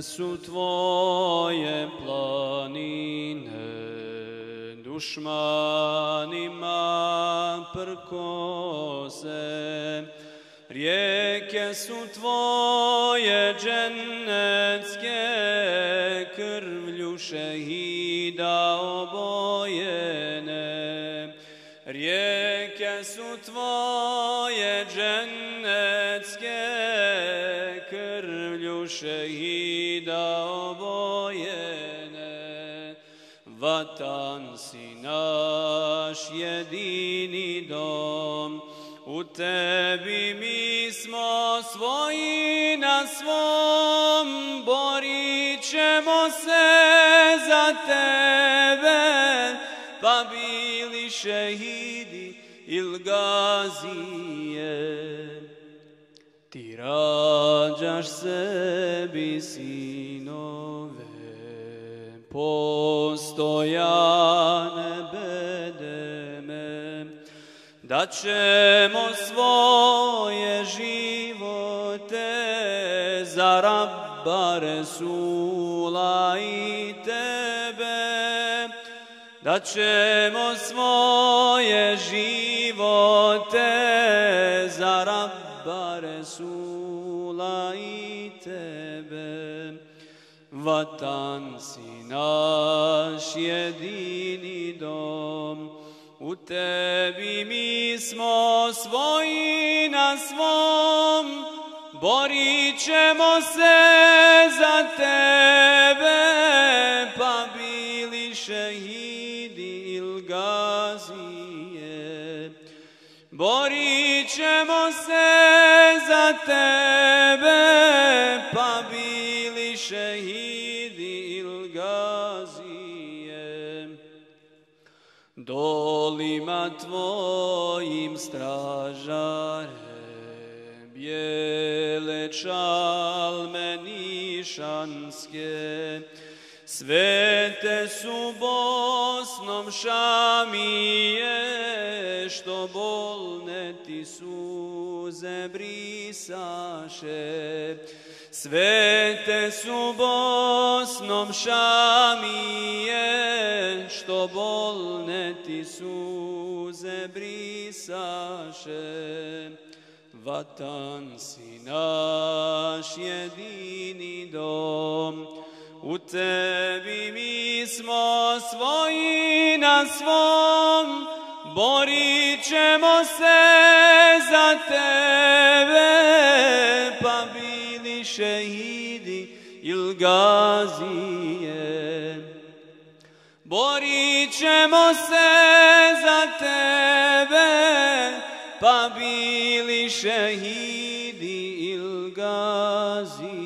su tvoje planine, dušmanima prkose. Rijeke su tvoje džennetske, krvlju šehida obojene. Rijeke su tvoje krvlju šehida obojene. Vatan si naš jedini dom, u tebi mi smo svoji na svom, borit ćemo se za tebe, pa bili šehidi il gazije. Rađaš sebi sinove, postojane bedeme, da ćemo svoje živote za Rabba Resula i tebe, da ćemo svoje živote Rabba Resula i tebe. Vatan si naš jedini dom, u tebi mi smo svoji na svom, borit ćemo se za tebe, pa bili šehidi il gazije. Borit ćemo se za tebe, pa bili šehidi il gazije. Dolima tvojim stražare, bijele čalme nišanske, svete su Bosnom šamije, što bolne ti suze brisaše. Svete su Bosnom šamije, što bolne ti suze brisaše. Vatan si naš jedini dom, u tebi mi smo svoji na svom, borit ćemo se za tebe, pa bili šehidi il gazije. Borit ćemo se za tebe, pa bili šehidi il gazije.